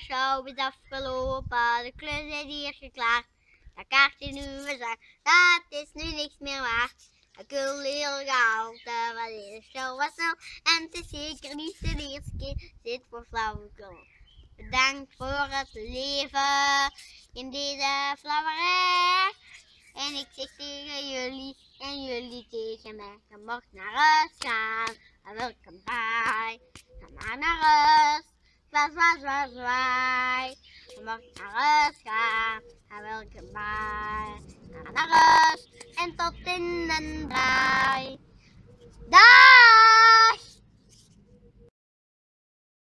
show is afgelopen, de klus is hier geklaard. Dat kaartje nu we zijn, dat is nu niks meer waard. Ik wil heel gehaald, wat is de show was nou. En het is zeker niet de eerste keer, zit voor flauwekul. Bedankt voor het leven in deze flauwerij. En ik zeg tegen jullie en jullie tegen mij, je mag naar rust gaan. Welkom bij, ga maar naar rust. Zwaai, zwaai, zwaai. Je mag naar rust gaan. En welkom bij, ga maar naar rust. En tot in den draai.